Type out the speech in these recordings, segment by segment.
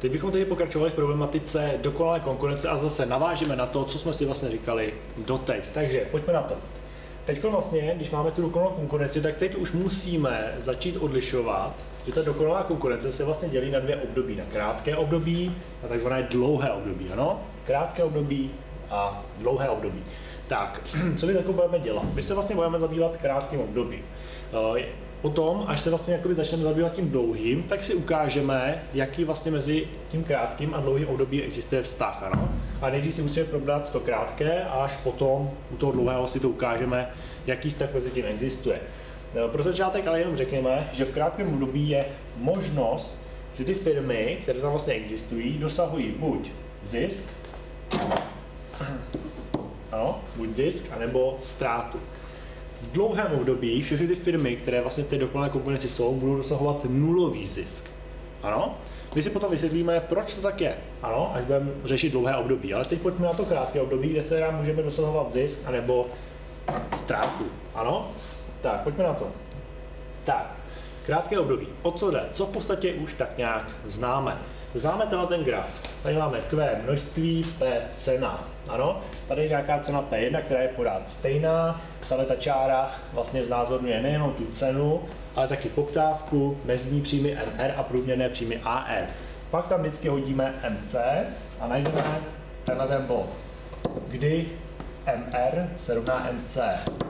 Teď bychom tedy pokračovali v problematice dokonalé konkurence a zase navážeme na to, co jsme si vlastně říkali doteď. Takže pojďme na to. Teď vlastně, když máme tu dokonalou konkurenci, tak teď už musíme začít odlišovat, že ta dokonalá konkurence se vlastně dělí na dvě období. Na krátké období a takzvané dlouhé období. Ano? Krátké období a dlouhé období. Tak, co my takové budeme dělat? My se vlastně budeme zabývat krátkým obdobím. Potom, až se vlastně jakoby začneme zabývat tím dlouhým, tak si ukážeme, jaký vlastně mezi tím krátkým a dlouhým období existuje vztah. Ano? A nejdřív si musíme probrat to krátké a až potom u toho dlouhého si to ukážeme, jaký vztah mezi tím existuje. Eh, pro začátek ale jenom řekněme, že v krátkém období je možnost, že ty firmy, které tam vlastně existují, dosahují buď zisk, ano, buď zisk, anebo ztrátu. V dlouhém období všechny ty firmy, které vlastně v té dokonalé konkurenci jsou, budou dosahovat nulový zisk. Ano? My si potom vysvětlíme, proč to tak je. Ano, až budeme řešit dlouhé období. Ale teď pojďme na to krátké období, kde se teda můžeme dosahovat zisk anebo ztrátu. Ano? Tak, pojďme na to. Tak, krátké období. O co jde? Co v podstatě už tak nějak známe. Známe tenhle ten graf. Tady máme Q množství, P cena. Ano, tady je nějaká cena P1, která je pořád stejná. Tahle ta čára vlastně znázorňuje nejenom tu cenu, ale taky poptávku, mezní příjmy MR a průměrné příjmy AR. Pak tam vždycky hodíme MC a najdeme tenhle ten bod, kdy MR se rovná MC.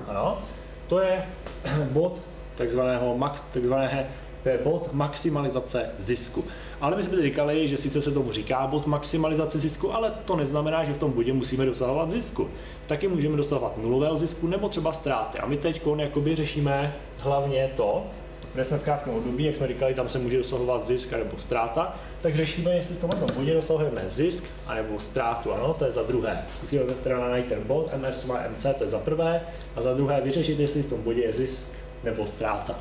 Ano, to je bod takzvaného max, takzvaného to je bod maximalizace zisku. Ale my jsme říkali, že sice se tomu říká bod maximalizace zisku, ale to neznamená, že v tom bodě musíme dosahovat zisku. Taky můžeme dosahovat nulového zisku nebo třeba ztráty. A my teď jakoby řešíme hlavně to, kde jsme v krátkém období, jak jsme říkali, tam se může dosahovat zisk nebo ztráta, tak řešíme, jestli v tomhle bodě dosahujeme zisk nebo ztrátu. Ano, to je za druhé. Musíme teda najít ten bod, MS má MC, to je za prvé, a za druhé vyřešit, jestli v tom bodě je zisk nebo ztráta.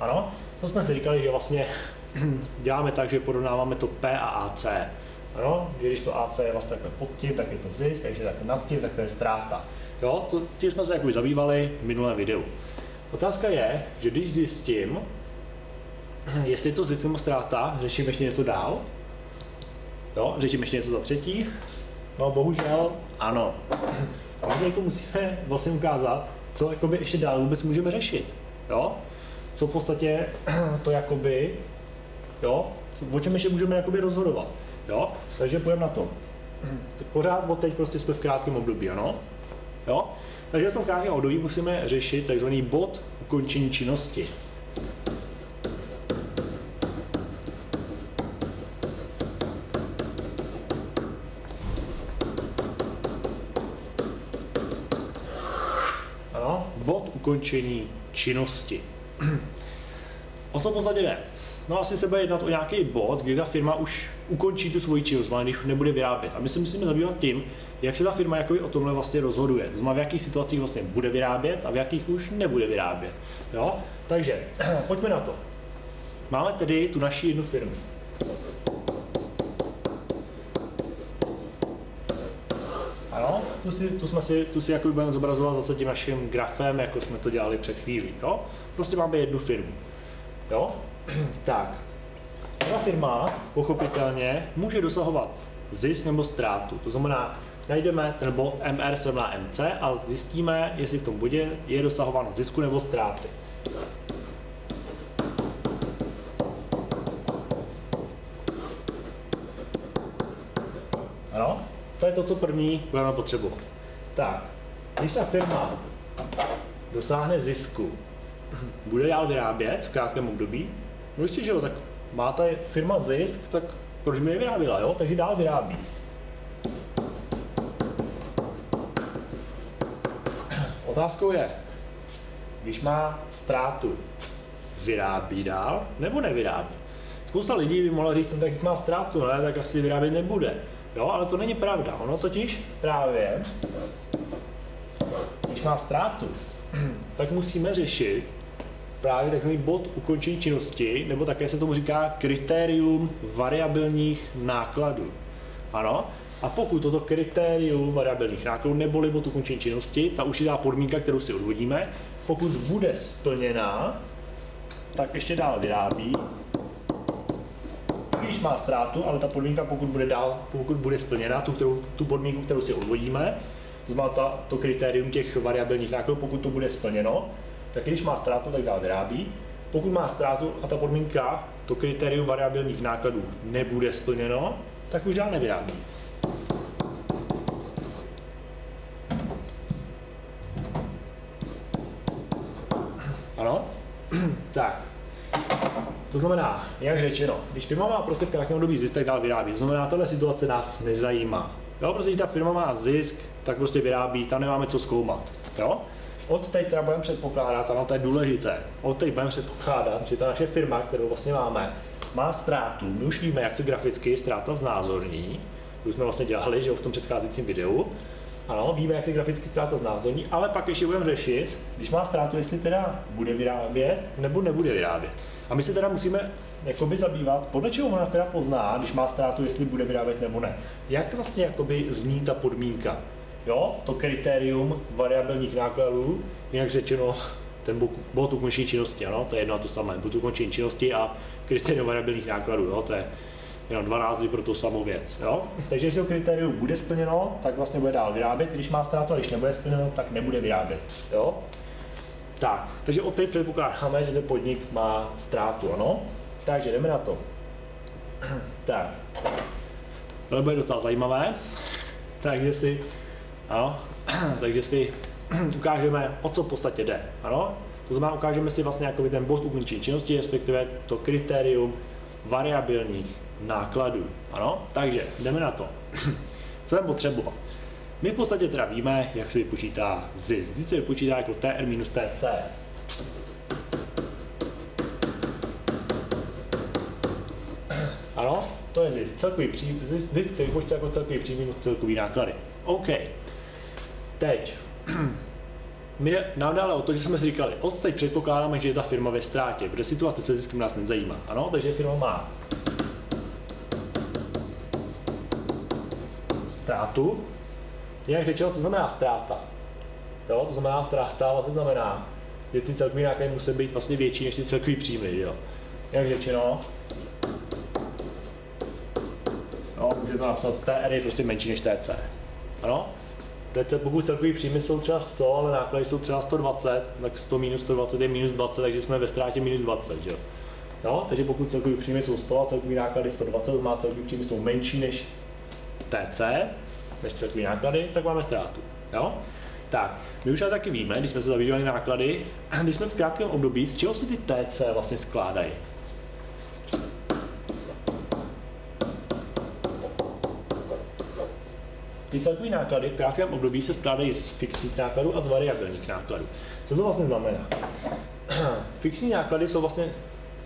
Ano, to jsme si říkali, že vlastně děláme tak, že porovnáváme to P a AC. Ano, že když to AC je vlastně takhle pod tím, tak je to zisk, a když je takhle nad tím, tak to je ztráta. Jo, to, tím jsme se jakoby zabývali v minulém videu. Otázka je, že když zjistím, jestli to nebo ztráta, řeším ještě něco dál. Jo, řeším ještě něco za třetí. No bohužel ano. Ale jako musíme vlastně ukázat, co jakoby ještě dál vůbec můžeme řešit. Jo? Co v podstatě to jakoby, jo, o čem ještě můžeme jakoby rozhodovat, jo, takže půjdeme na to. Pořád od teď prostě jsme v krátkém období, ano, jo, takže v tom krátkém období musíme řešit takzvaný bod ukončení činnosti. Ano, bod ukončení činnosti. O co podstatě jde? No asi se bude jednat o nějaký bod, kdy ta firma už ukončí tu svoji činnost, když už nebude vyrábět. A my se musíme zabývat tím, jak se ta firma jakoby o tomhle vlastně rozhoduje. To znamená, v jakých situacích vlastně bude vyrábět a v jakých už nebude vyrábět. Jo? Takže pojďme na to. Máme tedy tu naši jednu firmu. Ano, tu, si, tu jsme si, tu si jako budeme zobrazovat zase tím naším grafem, jako jsme to dělali před chvílí. Jo? Prostě máme jednu firmu. Jo? tak. Ta firma pochopitelně může dosahovat zisk nebo ztrátu. To znamená, najdeme ten bod MR se na MC a zjistíme, jestli v tom bodě je dosahováno zisku nebo ztráty. Ano? To je to, co první budeme potřebovat. Tak, když ta firma dosáhne zisku, bude dál vyrábět v krátkém období? No jistě, že jo, tak má ta firma zisk, tak proč by nevyráběla, jo? Takže dál vyrábí. Otázkou je, když má ztrátu, vyrábí dál nebo nevyrábí? Spousta lidí by mohla říct, no, tak když má ztrátu, ne, tak asi vyrábět nebude. Jo, ale to není pravda. Ono totiž právě, když má ztrátu, tak musíme řešit právě takový bod ukončení činnosti, nebo také se tomu říká kritérium variabilních nákladů. Ano, a pokud toto kritérium variabilních nákladů neboli bod ukončení činnosti, ta určitá podmínka, kterou si odvodíme, pokud bude splněná, tak ještě dál vyrábí. Má ztrátu, ale ta podmínka, pokud bude dál, pokud bude splněna, tu, kterou, tu podmínku, kterou si odvodíme, to znamená ta, to kritérium těch variabilních nákladů, pokud to bude splněno, tak když má ztrátu, tak dál vyrábí. Pokud má ztrátu a ta podmínka, to kritérium variabilních nákladů nebude splněno, tak už dál nevyrábí. Ano? tak. To znamená, jak řečeno, když firma má prostě v krátkém období zisk, tak dál vyrábí. To znamená, tahle situace nás nezajímá. Jo, prostě, když ta firma má zisk, tak prostě vyrábí, tam nemáme co zkoumat. Jo? Od teď teda budeme předpokládat, ano, to je důležité, od teď budeme předpokládat, že ta naše firma, kterou vlastně máme, má ztrátu. My už víme, jak se graficky ztráta znázorní, to už jsme vlastně dělali, že v tom předcházejícím videu. Ano, víme, jak se graficky ztráta znázorní, ale pak ještě budeme řešit, když má ztrátu, jestli teda bude vyrábět nebo nebude vyrábět. A my se teda musíme jakoby zabývat, podle čeho ona teda pozná, když má ztrátu, jestli bude vyrábět nebo ne. Jak vlastně jakoby zní ta podmínka? Jo, to kritérium variabilních nákladů, jinak řečeno, ten bod ukončení činnosti, ano, to je jedno a to samé, bod ukončení činnosti a kritérium variabilních nákladů, jo, to je jenom dva názvy pro tu samou věc. Jo? Takže jestli to kritérium bude splněno, tak vlastně bude dál vyrábět, když má ztrátu, a když nebude splněno, tak nebude vyrábět. Jo? Tak, takže od teď předpokládáme, že ten podnik má ztrátu, ano? Takže jdeme na to. tak, to bude docela zajímavé. Takže si, ano, takže si ukážeme, o co v podstatě jde, ano? To znamená, ukážeme si vlastně jako ten bod ukončení činnosti, respektive to kritérium variabilních nákladů, ano? Takže jdeme na to. co budeme potřebovat? My v podstatě teda víme, jak se vypočítá zisk. Zisk se vypočítá jako TR minus TC. Ano, to je zisk. Celkový pří, zisk, zisk se vypočítá jako celkový příjmy minus celkový náklady. OK. Teď. My nám dále o to, že jsme si říkali, od teď předpokládáme, že je ta firma ve ztrátě, protože situace se ziskem nás nezajímá. Ano, takže firma má ztrátu, Jinak řečeno, co znamená ztráta? Jo, to znamená ztráta, vlastně znamená, že ty celkový náklady musí být vlastně větší než ty celkový příjmy, jo. Jak řečeno, jo, můžete to napsat, TR je prostě menší než TC. Ano? TC, pokud celkový příjmy jsou třeba 100, ale náklady jsou třeba 120, tak 100 minus 120 je minus 20, takže jsme ve ztrátě minus 20, jo. No, takže pokud celkový příjmy jsou 100 a celkový náklady 120, to má celkový příjmy jsou menší než TC, než celkový náklady, tak máme ztrátu. Jo? Tak, my už ale taky víme, když jsme se zabývali náklady, když jsme v krátkém období, z čeho se ty TC vlastně skládají? Ty celkové náklady v krátkém období se skládají z fixních nákladů a z variabilních nákladů. Co to vlastně znamená? Fixní náklady jsou vlastně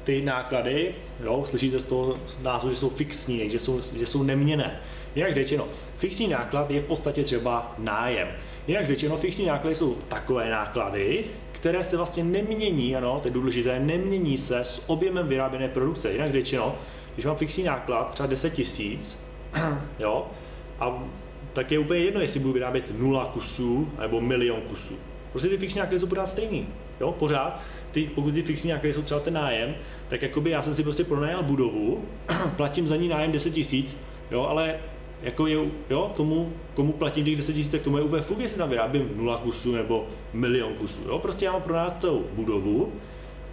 ty náklady, jo, slyšíte z toho názvu, že jsou fixní, že jsou, že jsou neměné. Jinak řečeno, fixní náklad je v podstatě třeba nájem. Jinak řečeno, fixní náklady jsou takové náklady, které se vlastně nemění, ano, to je důležité, nemění se s objemem vyráběné produkce. Jinak řečeno, když mám fixní náklad třeba 10 tisíc, jo, a tak je úplně jedno, jestli budu vyrábět 0 kusů nebo milion kusů. Prostě ty fixní náklady jsou pořád stejný. Jo, pořád, ty, pokud ty fixní náklady jsou třeba ten nájem, tak jakoby já jsem si prostě pronajal budovu, platím za ní nájem 10 tisíc, jo, ale jako je, jo, tomu, komu platím těch 10 tisíc, tak tomu je úplně fuk, jestli tam vyrábím 0 kusů nebo milion kusů. Jo? Prostě já mám pronajat tu budovu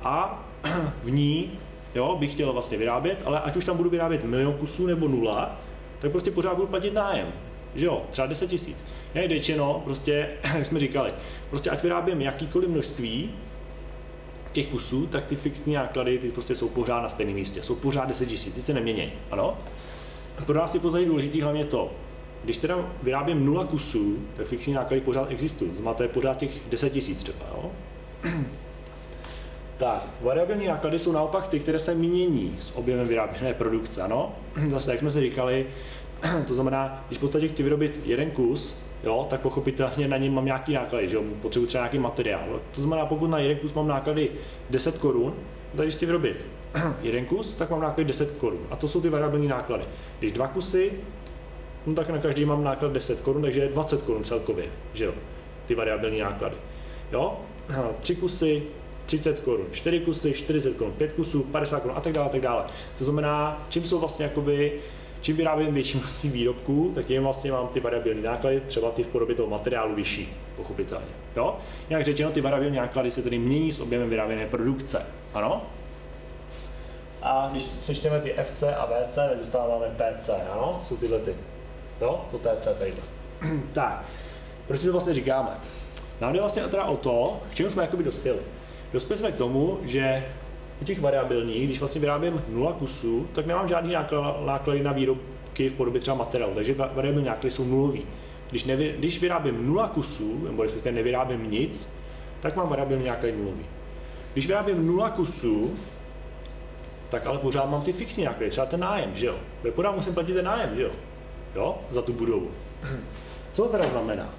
a v ní jo, bych chtěl vlastně vyrábět, ale ať už tam budu vyrábět milion kusů nebo nula, tak prostě pořád budu platit nájem. Že jo, třeba 10 tisíc. Řečeno, prostě, jak jsme říkali, prostě ať vyrábím jakýkoliv množství těch kusů, tak ty fixní náklady ty prostě jsou pořád na stejném místě. Jsou pořád 10 tisíc, ty se nemění. Ano? pro nás je pozadí důležitý hlavně to, když teda vyrábím nula kusů, tak fixní náklady pořád existují. Znamená, to je pořád těch 10 tisíc třeba. Jo? tak, variabilní náklady jsou naopak ty, které se mění s objemem vyráběné produkce. Ano? Zase, jak jsme si říkali, to znamená, když v podstatě chci vyrobit jeden kus, jo, tak pochopitelně na něm mám nějaký náklady, že jo, potřebuji třeba nějaký materiál. To znamená, pokud na jeden kus mám náklady 10 korun, když chci vyrobit jeden kus, tak mám náklady 10 korun. A to jsou ty variabilní náklady. Když dva kusy, no tak na každý mám náklad 10 korun, takže je 20 korun celkově, že jo, ty variabilní náklady. Jo, tři kusy, 30 korun, 4 kusy, 40 korun, 5 kusů, 50 korun a tak dále, a tak dále. To znamená, čím jsou vlastně jakoby čím vyrábím větší množství výrobků, tak tím vlastně mám ty variabilní náklady, třeba ty v podobě toho materiálu vyšší, pochopitelně. Jo? Jak řečeno, ty variabilní náklady se tedy mění s objemem vyráběné produkce. Ano? A když sečteme ty FC a VC, tak dostáváme TC, ano? Jsou tyhle ty. Jo? To TC tady. tak, proč si to vlastně říkáme? Nám jde vlastně teda o to, k čemu jsme jakoby dospěli. Dospěli jsme k tomu, že těch variabilních, když vlastně vyrábím 0 kusů, tak nemám žádný náklady na výrobky v podobě třeba materiálu, takže variabilní náklady jsou nulový. Když, nevy, když vyrábím 0 kusů, nebo respektive nevyrábím nic, tak mám variabilní náklady nulový. Když vyrábím 0 kusů, tak ale pořád mám ty fixní náklady, třeba ten nájem, že jo? Pořád musím platit ten nájem, že jo? Jo, za tu budovu. Co to teda znamená?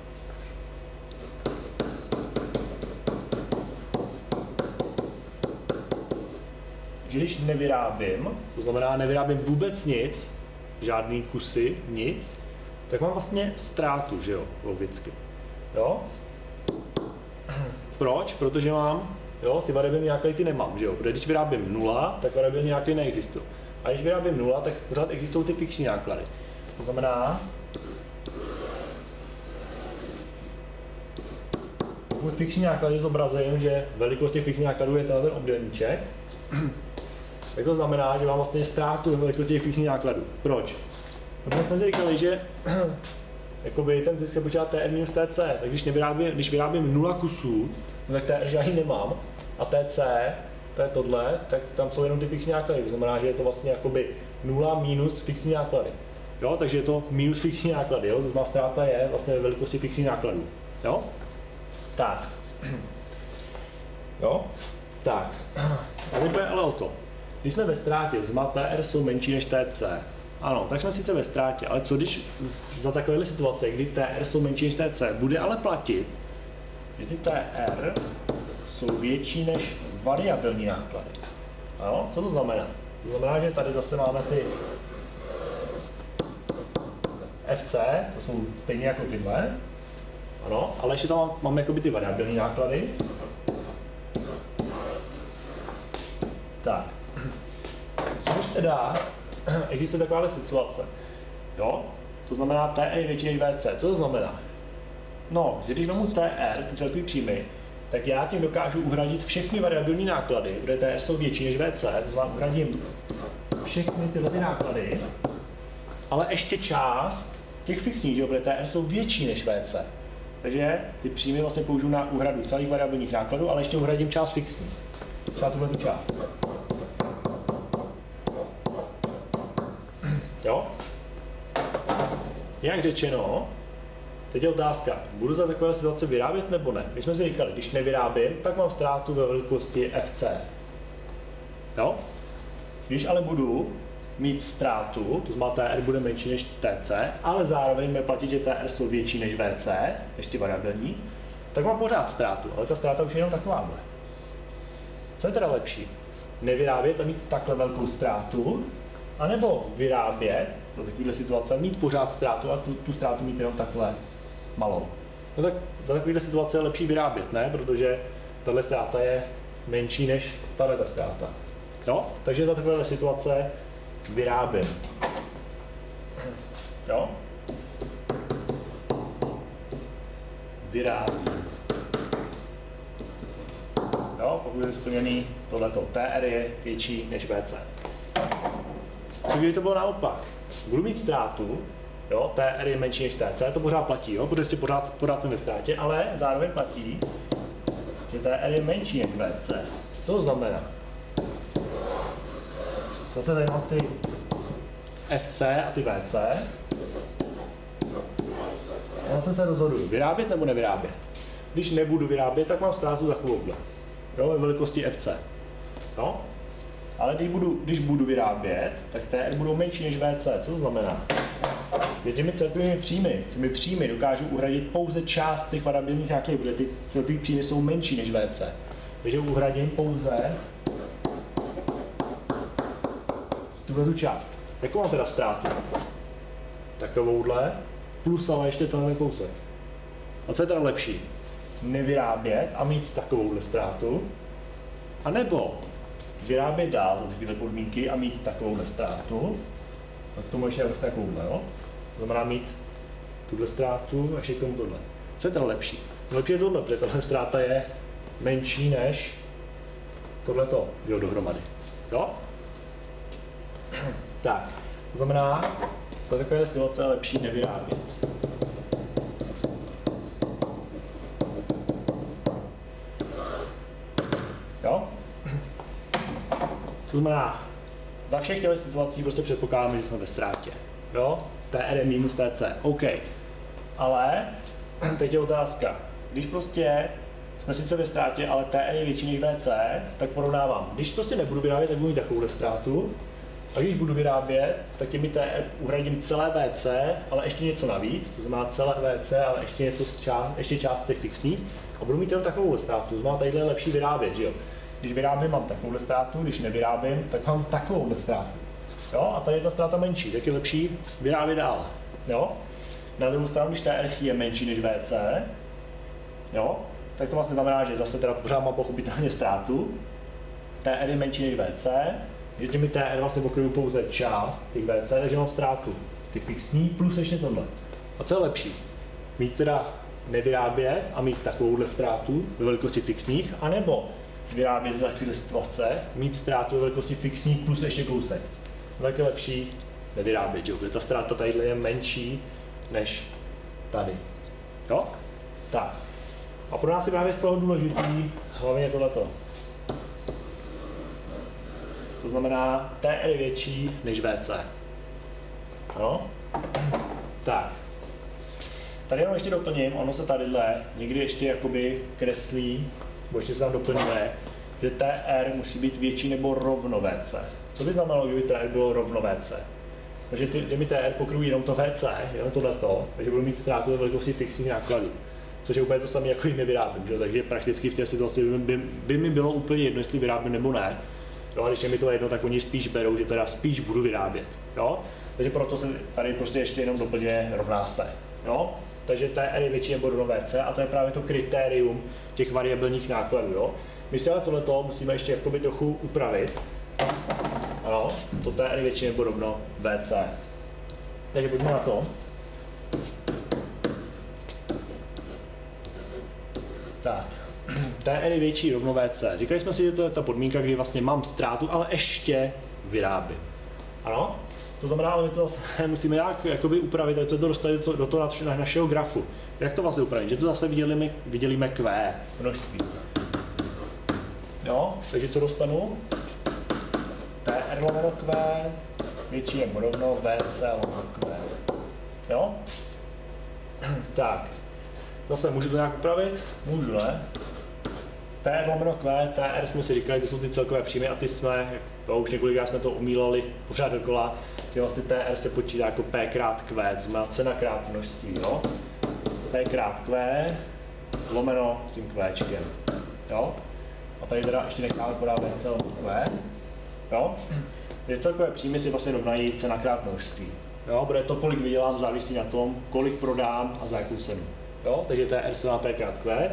Že když nevyrábím, to znamená nevyrábím vůbec nic, žádný kusy, nic, tak mám vlastně ztrátu, že jo, logicky. Jo? Proč? Protože mám, jo, ty variabilní náklady ty nemám, že jo, protože když vyrábím nula, tak variabilní náklady neexistují. A když vyrábím nula, tak pořád existují ty fixní náklady. To znamená, pokud fixní náklady zobrazím, že velikost těch fixních nákladů je ten obdelníček, tak to znamená, že mám vlastně ztrátu velikosti těch fixních nákladů. Proč? Protože jsme si říkali, že jakoby ten zisk je počítá TR minus TC, tak když, nevyrábím, když vyrábím 0 kusů, no tak TR žádný nemám a TC, to je tohle, tak tam jsou jenom ty fixní náklady, to znamená, že je to vlastně jakoby 0 minus fixní náklady. Jo, takže je to minus fixní náklady, jo, to ztráta je vlastně ve velikosti fixních nákladů. Jo? Tak. Jo? Tak. A teď bude ale o to. Když jsme ve ztrátě, znamená TR jsou menší než TC, ano, tak jsme sice ve ztrátě, ale co když za takovéhle situace, kdy TR jsou menší než TC, bude ale platit, že ty TR jsou větší než variabilní náklady. Ano, co to znamená? To znamená, že tady zase máme ty FC, to jsou stejně jako tyhle, ano, ale ještě tam máme jakoby ty variabilní náklady. Tak, teda existuje takováhle situace. Jo? To znamená TR je větší než VC. Co to znamená? No, když vezmu TR, ty celkový příjmy, tak já tím dokážu uhradit všechny variabilní náklady, kde TR jsou větší než VC, to znamená uhradím všechny tyhle ty náklady, ale ještě část těch fixních, že TR jsou větší než VC. Takže ty příjmy vlastně použiju na úhradu celých variabilních nákladů, ale ještě uhradím část fixní. Třeba tuhle tu část. Jo? Jak řečeno, teď je otázka, budu za takové situace vyrábět nebo ne? My jsme si říkali, když nevyrábím, tak mám ztrátu ve velikosti FC. Jo? Když ale budu mít ztrátu, to znamená TR bude menší než TC, ale zároveň mi platí, že TR jsou větší než VC, ještě variabilní, tak mám pořád ztrátu, ale ta ztráta už je jenom takováhle. Co je teda lepší? Nevyrábět a mít takhle velkou ztrátu, anebo vyrábět do takovéhle situace, mít pořád ztrátu a tu, tu ztrátu mít jenom takhle malou. No tak za takovéhle situace je lepší vyrábět, ne? Protože tahle ztráta je menší než tahle ztráta. Jo? Takže za takovéhle situace vyrábím. Jo? Vyrábím. Jo? Pokud je splněný tohleto TR je větší než VC. Co kdyby to bylo naopak? Budu mít ztrátu, jo, TR je menší než TC, to pořád platí, jo, protože pořád, pořád jsem ve ztrátě, ale zároveň platí, že TR je menší než VC. Co to znamená? Zase tady mám ty FC a ty VC. A zase se rozhoduju, vyrábět nebo nevyrábět. Když nebudu vyrábět, tak mám ztrátu takovouhle. Jo, ve velikosti FC. Jo? Ale když budu, když budu vyrábět, tak TR budou menší než VC. Co to znamená? Že těmi celkovými příjmy, těmi příjmy dokážu uhradit pouze část těch variabilních nákladů, protože ty celkové příjmy jsou menší než VC. Takže uhradím pouze tuhle tu část. Jakou mám teda ztrátu? Takovouhle, plus ale ještě tenhle kousek. A co je teda lepší? Nevyrábět a mít takovouhle ztrátu, A nebo vyrábět dál za takovéhle podmínky a mít takovou ztrátu, tak to můžeš vlastně takovouhle, jo? To znamená mít tuhle ztrátu a ještě k tomu tohle. Co je to lepší? Lepší je tohle, protože tahle ztráta je menší než tohleto, jo, dohromady. Jo? tak, to znamená, to takové situace je lepší nevyrábět. Jo? To znamená, za všech těchto situací prostě předpokládáme, že jsme ve ztrátě. Jo? TR je minus TC. OK. Ale teď je otázka. Když prostě jsme sice ve ztrátě, ale TR je větší než VC, tak porovnávám. Když prostě nebudu vyrábět, tak budu mít takovouhle ztrátu. A když budu vyrábět, tak těmi TR uhradím celé VC, ale ještě něco navíc, to znamená celé VC, ale ještě něco z část, ještě část těch fixních. A budu mít jenom takovou ztrátu, to znamená, tadyhle je lepší vyrábět, že jo. Když vyrábím, mám takovou ztrátu, když nevyrábím, tak mám takovou ztrátu. Jo? A tady je ta ztráta menší, tak je lepší vyrábět dál. Jo? Na druhou stranu, když ta RF je menší než VC, jo, tak to vlastně znamená, že zase teda pořád mám pochopitelně ztrátu. TR je menší než VC, že těmi TR vlastně pokryju pouze část těch VC, takže mám ztrátu. Ty fixní plus ještě tohle. A co je lepší? Mít teda nevyrábět a mít takovouhle ztrátu ve velikosti fixních, anebo vyrábět za takové situace, mít ztrátu ve velikosti fixních plus ještě kousek. Tak je lepší nevyrábět, že? ta ztráta tady je menší než tady. Jo? Tak. A pro nás je právě z toho důležitý hlavně tohleto. To znamená, TR je větší než VC. Ano? Tak. Tady jenom ještě doplním, ono se tadyhle někdy ještě jakoby kreslí, ještě se tam doplňuje, že TR musí být větší nebo rovno VC. Co by znamenalo, kdyby TR bylo rovno VC? Takže ty, ty mi TR pokryjí jenom to VC, jenom tohleto, takže budu mít ztrátu ve velikosti fixních nákladů. Což je úplně to samé, jako jim nevyrábím. Že? Takže prakticky v té situaci by, by, by, mi bylo úplně jedno, jestli vyrábím nebo ne. Jo, a když je mi to jedno, tak oni spíš berou, že teda spíš budu vyrábět. Jo? Takže proto se tady prostě ještě jenom doplňuje rovná se. Jo? Takže TR je větší nebo rovno VC a to je právě to kritérium těch variabilních nákladů. Jo? My si ale tohleto musíme ještě jakoby trochu upravit. Ano, to je větší nebo rovno VC. Takže pojďme na to. Tak, TR je větší rovno VC. Říkali jsme si, že to je ta podmínka, kdy vlastně mám ztrátu, ale ještě vyrábím. Ano? To znamená, ale my to zase musíme nějak jakoby upravit, se to dostane do, do toho našeho grafu. Jak to vlastně upravit? Že to zase vydělíme, vydělíme Q množství. Jo, takže co dostanu? TR lomeno Q větší je rovno VC lomeno Q. Jo? tak, zase můžu to nějak upravit? Můžu, ne? TR lomeno Q, TR jsme si říkali, to jsou ty celkové příjmy a ty jsme, to už několikrát jsme to umílali pořád dokola, že vlastně TR se počítá jako P krát Q, to znamená cena krát množství, jo? P krát Q lomeno s tím Qčkem, jo? A tady teda ještě necháme podat celou Q, jo? Že celkové příjmy si vlastně rovnají cena krát množství. Jo, bude to, kolik vydělám, závisí na tom, kolik prodám a za jakou cenu. Jo, takže to je R se P krát Q.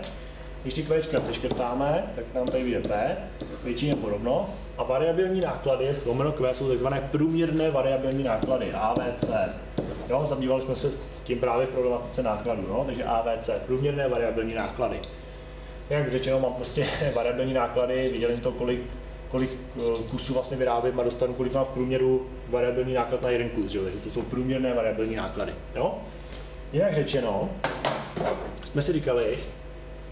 Když ty Qčka seškrtáme, tak nám tady vyjde P, větší nebo rovno. A variabilní náklady, lomeno Q, jsou tzv. průměrné variabilní náklady, AVC. Jo, zabývali jsme se tím právě v problematice nákladů, no? takže AVC, průměrné variabilní náklady. Jak řečeno, mám prostě variabilní náklady, vydělím to, kolik, kolik eh, kusů vlastně vyrábím a dostanu, kolik mám v průměru variabilní náklad na jeden kus, jo? takže to jsou průměrné variabilní náklady. Jo? Jinak řečeno, jsme si říkali,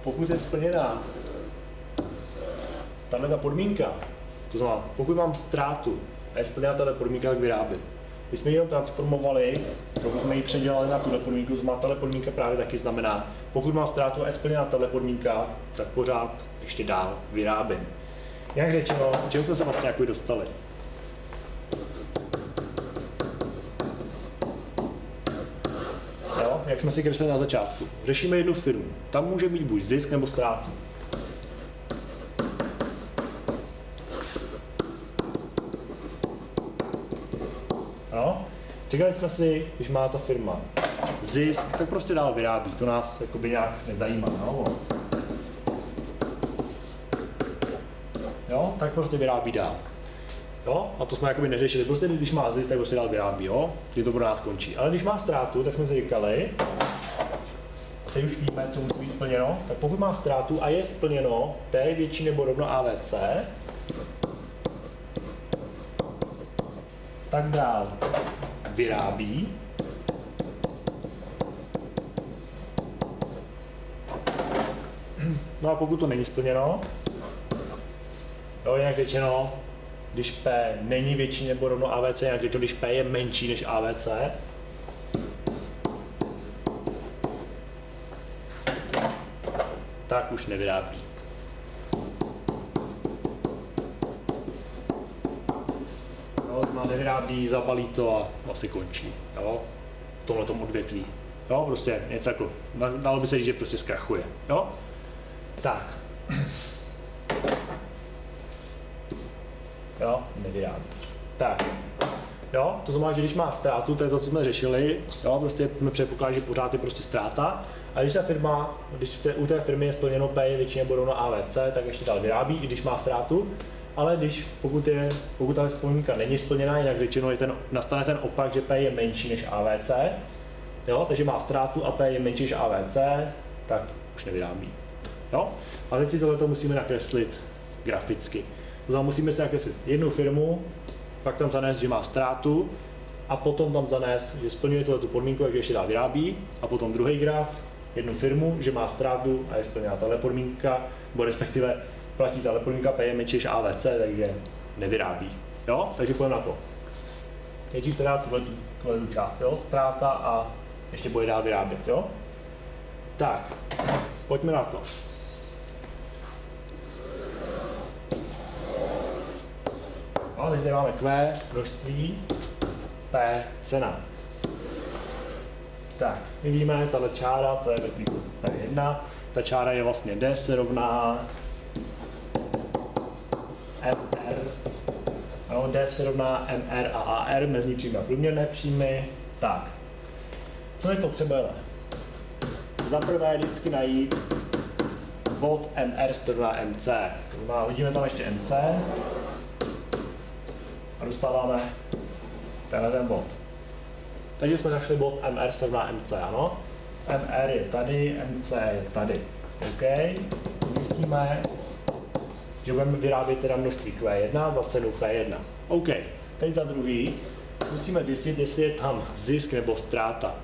pokud je splněná tahle podmínka, to znamená, pokud mám ztrátu a je splněná tahle podmínka, tak vyrábím. My jsme ji transformovali, pokud jsme ji předělali na tuhle podmínku, znamená tahle podmínka právě taky znamená, pokud mám ztrátu a je splněná tahle podmínka, tak pořád ještě dál vyrábím. Jak řečeno, čemu jsme se vlastně jako dostali? Jo, jak jsme si kreslili na začátku. Řešíme jednu firmu. Tam může být buď zisk nebo ztrátu. Jo? Říkali jsme si, když má ta firma zisk, tak prostě dál vyrábí. To nás jakoby nějak nezajímá. No? Jo? tak prostě vyrábí dál. Jo? A to jsme jakoby neřešili. Prostě když má zisk, tak prostě dál vyrábí, jo? Kdy to pro nás končí. Ale když má ztrátu, tak jsme si říkali, a teď už víme, co musí být splněno, tak pokud má ztrátu a je splněno P větší nebo rovno AVC, tak dál vyrábí No a pokud to není splněno, jo, jinak řečeno, když P není větší nebo rovno AVC, jinak řečeno, když P je menší než AVC, tak už nevyrábí. Jo, má nevyrábí, zabalí to a asi končí. Jo? V tomhle odvětví. Jo, prostě něco jako, dalo by se říct, že prostě zkrachuje. Jo? Tak. Jo, nevyrábí. Tak. Jo, to znamená, že když má ztrátu, to je to, co jsme řešili, jo, prostě jsme předpokládali, že pořád je prostě ztráta, a když ta firma, když te, u té firmy je splněno P většině budou na AVC, tak ještě dál vyrábí, i když má ztrátu, ale když, pokud, je, pokud ta podmínka není splněná, jinak řečeno je ten, nastane ten opak, že P je menší než AVC, jo, takže má ztrátu a P je menší než AVC, tak už nevyrábí. Jo? A teď si tohle musíme nakreslit graficky. Znamená, musíme si nakreslit jednu firmu, pak tam zanést, že má ztrátu, a potom tam zanést, že splňuje tu podmínku, jak ještě dál vyrábí, a potom druhý graf, jednu firmu, že má ztrátu a je splněna tahle podmínka, nebo respektive platí tahle podmínka P je menší než AVC, takže nevyrábí. Jo? Takže půjdeme na to. Nejdřív teda tuhle, tuhle část, jo? ztráta a ještě bude dál vyrábět. Jo? Tak, pojďme na to. No, teď máme Q, množství, P, cena. Tak, my víme, tahle čára, to je takový P1, ta čára je vlastně D se rovná MR, no, D se rovná MR a AR, mezi příjmy a průměrné příjmy. Tak, co je potřebujeme? Za prvé vždycky najít bod MR se rovná MC. To znamená, hodíme tam ještě MC dostáváme tenhle ten bod. Takže jsme našli bod MR se rovná MC, ano? MR je tady, MC je tady. OK. Zjistíme, že budeme vyrábět teda množství Q1 za cenu F1. OK. Teď za druhý musíme zjistit, jestli je tam zisk nebo ztráta.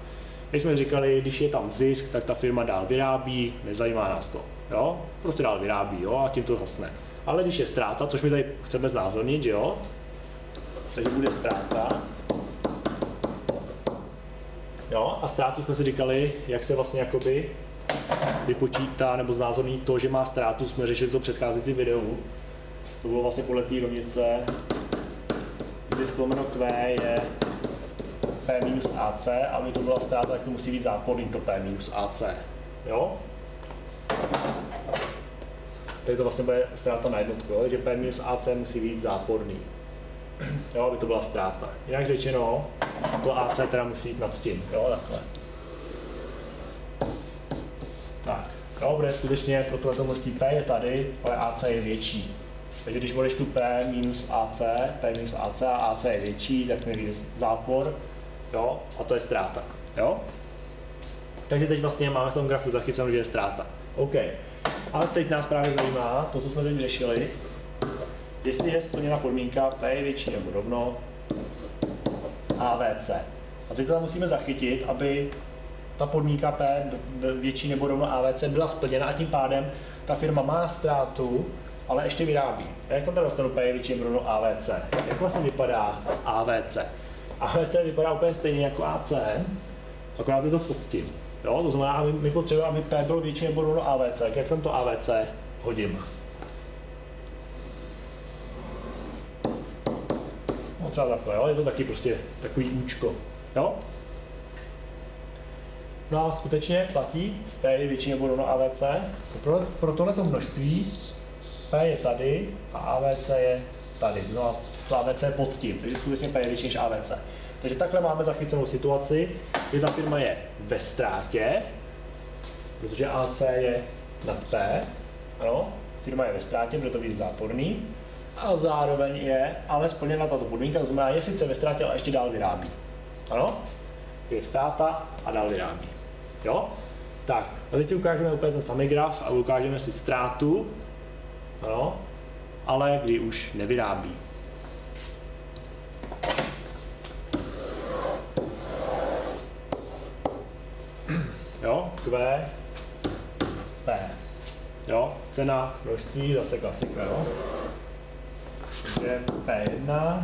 Jak jsme říkali, když je tam zisk, tak ta firma dál vyrábí, nezajímá nás to. Jo? Prostě dál vyrábí jo? a tím to hasne. Ale když je ztráta, což my tady chceme znázornit, že jo? Takže bude ztráta, Jo, a ztrátu jsme si říkali, jak se vlastně jakoby vypočítá nebo znázorní to, že má ztrátu, jsme řešili to předcházející videu. To bylo vlastně podle té rovnice zisk lomeno Q je P minus AC, aby to byla ztráta, tak to musí být záporný to P minus AC. Jo? Tady to vlastně bude ztráta na jednotku, že P minus AC musí být záporný jo, aby to byla ztráta. Jak řečeno, to AC teda musí jít nad tím, jo, takhle. Tak, jo, bude skutečně pro tohle množství P je tady, ale AC je větší. Takže když budeš tu P minus AC, P minus AC a AC je větší, tak mi vyjde zápor, jo, a to je ztráta, jo. Takže teď vlastně máme v tom grafu zachyceno, že je ztráta. OK. Ale teď nás právě zajímá to, co jsme teď řešili, jestli je splněna podmínka P je větší nebo rovno AVC. A teď to musíme zachytit, aby ta podmínka P větší nebo rovno AVC byla splněna a tím pádem ta firma má ztrátu, ale ještě vyrábí. Jak tam teda dostanu P je větší nebo rovno AVC? Jak vlastně vypadá AVC? AVC vypadá úplně stejně jako AC, akorát je to pod tím. Jo? To znamená, my potřebujeme, aby P bylo větší nebo rovno AVC. Jak tam to AVC hodím? Třeba takhle, jo? je to taky prostě takový účko. Jo? No a skutečně platí, P je většině na AVC. Pro, pro tohleto množství P je tady a AVC je tady. No a to AVC je pod tím, takže skutečně P je větší než AVC. Takže takhle máme zachycenou situaci, kdy ta firma je ve ztrátě, protože AC je nad P, ano, firma je ve ztrátě, protože to být záporný, a zároveň je ale splněna tato podmínka, to znamená, je sice ve ztrátě, ale ještě dál vyrábí. Ano? Je ztráta a dál vyrábí. Jo? Tak, a teď si ukážeme úplně ten samý graf a ukážeme si ztrátu, ano, ale kdy už nevyrábí. Jo, Q, P. Jo, cena, množství, zase klasika, jo. Takže P1,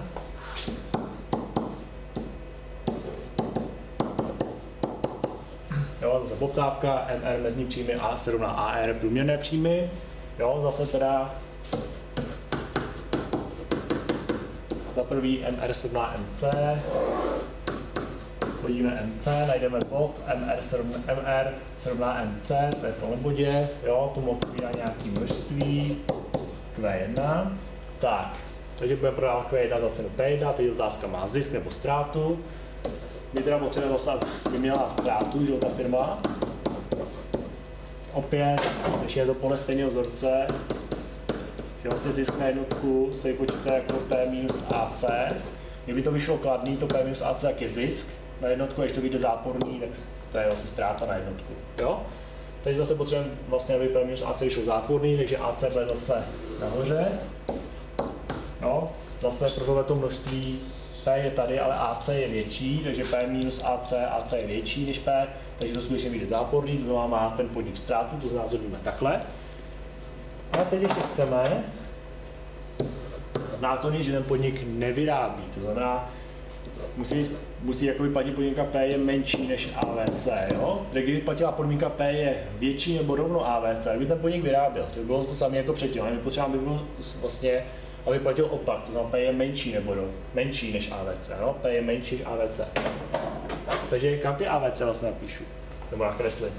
Jo, zase poptávka, MR mezní příjmy a se rovná AR průměrné příjmy. Jo, zase teda za prvý MR se rovná MC, hodíme MC, najdeme bod, MR se rovná, MR se rovná MC, to je v tomhle bodě, jo, tomu odpovídá nějaký množství, Q1, tak, takže budeme prodávat Q1 zase do P1, teď otázka má zisk nebo ztrátu, my teda potřebujeme zase, aby měla ztrátu, že ta firma. Opět, když je to podle stejného vzorce, že vlastně zisk na jednotku se vypočítá jako P minus AC. Kdyby to vyšlo kladný, to P minus AC, jak je zisk na jednotku, když to vyjde záporný, tak to je vlastně ztráta na jednotku. Jo? Teď zase potřebujeme vlastně, aby P minus AC vyšlo záporný, takže AC bude zase nahoře. No, zase pro tohleto množství P je tady, ale AC je větší, takže P minus AC, AC je větší než P, takže to skutečně vyjde záporný, to znamená má ten podnik ztrátu, to znázorníme takhle. A teď ještě chceme znázornit, že ten podnik nevyrábí, to znamená, musí, musí jakoby platit podmínka P je menší než AVC, jo? Takže kdyby platila podmínka P je větší nebo rovno AVC, kdyby ten podnik vyráběl, to by bylo to samé jako předtím, ale my potřebujeme, aby byl vlastně aby platil opak, to znamená P je menší nebo do, menší než AVC, no? P je menší než AVC. Takže kam ty AVC vlastně napíšu? Nebo nakreslím?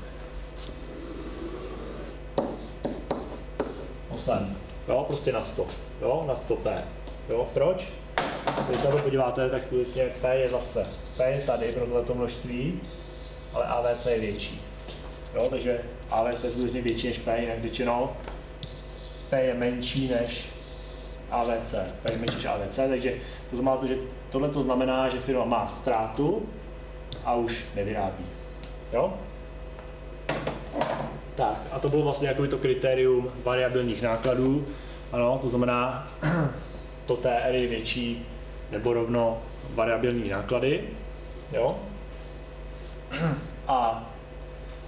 8. Jo, prostě nad to. Jo, nad to P. Jo, proč? Když se na to podíváte, tak skutečně P je zase, P je tady pro tohleto množství, ale AVC je větší. Jo, takže AVC je skutečně větší než P, jinak řečeno P je menší než AVC, menší AVC, takže to znamená to, že tohle to znamená, že firma má ztrátu a už nevyrábí. Jo? Tak, a to bylo vlastně jako to kritérium variabilních nákladů. Ano, to znamená, to TR je větší nebo rovno variabilní náklady. Jo? A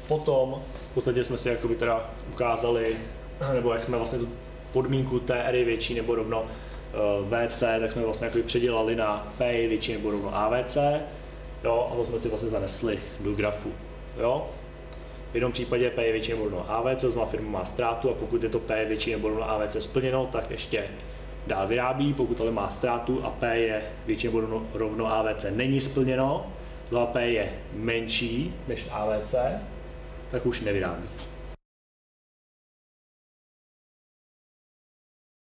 potom v podstatě jsme si jakoby teda ukázali, nebo jak jsme vlastně tu podmínku TR je větší nebo rovno eh, VC, tak jsme vlastně jako předělali na P je větší nebo rovno AVC. Jo, a to jsme si vlastně zanesli do grafu. Jo? V jednom případě P je větší nebo rovno AVC, to znamená firma má ztrátu a pokud je to P větší nebo rovno AVC splněno, tak ještě dál vyrábí, pokud ale má ztrátu a P je větší nebo rovno, AVC není splněno, to P je menší než AVC, tak už nevyrábí.